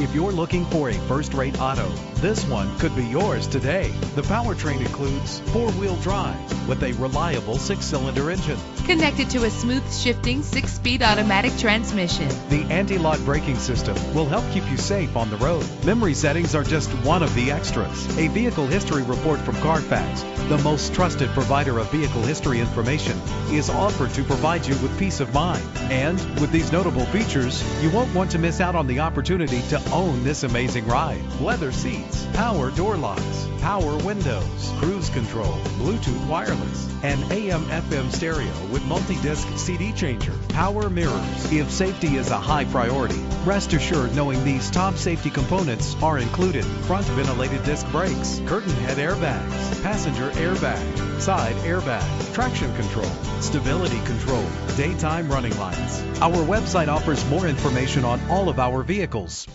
If you're looking for a first-rate auto, this one could be yours today. The powertrain includes four-wheel drive with a reliable six-cylinder engine. Connected to a smooth shifting six speed automatic transmission. The anti-lock braking system will help keep you safe on the road. Memory settings are just one of the extras. A vehicle history report from Carfax, the most trusted provider of vehicle history information, is offered to provide you with peace of mind. And with these notable features, you won't want to miss out on the opportunity to own this amazing ride. Leather seats, power door locks, power windows, cruise control, Bluetooth wireless, and AM FM stereo with multi-disc CD changer, power mirrors. If safety is a high priority, rest assured knowing these top safety components are included. Front ventilated disc brakes, curtain head airbags, passenger airbag, side airbag, traction control, stability control, daytime running lights. Our website offers more information on all of our vehicles.